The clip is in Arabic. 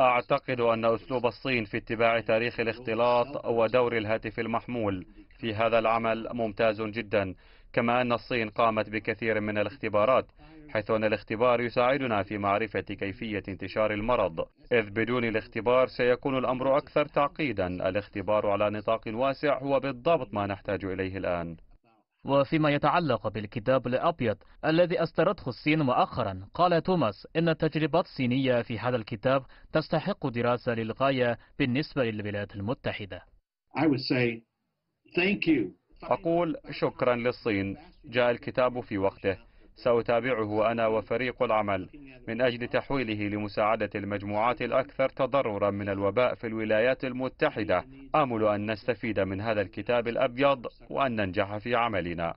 أعتقد أن أسلوب الصين في اتباع تاريخ الاختلاط ودور الهاتف المحمول في هذا العمل ممتاز جدا كما أن الصين قامت بكثير من الاختبارات حيث أن الاختبار يساعدنا في معرفة كيفية انتشار المرض. إذ بدون الاختبار سيكون الأمر أكثر تعقيدا. الاختبار على نطاق واسع هو بالضبط ما نحتاج إليه الآن. وفيما يتعلق بالكتاب الأبيض الذي أصدرته الصين مؤخرا قال توماس إن التجربات الصينية في هذا الكتاب تستحق دراسة للغاية بالنسبة للولايات المتحدة. أقول شكرا للصين. جاء الكتاب في وقته. سأتابعه أنا وفريق العمل. من أجل تحويله لمساعدة المجموعات الأكثر تضررا من الوباء في الولايات المتحدة. آمل أن نستفيد من هذا الكتاب الأبيض وأن ننجح في عملنا.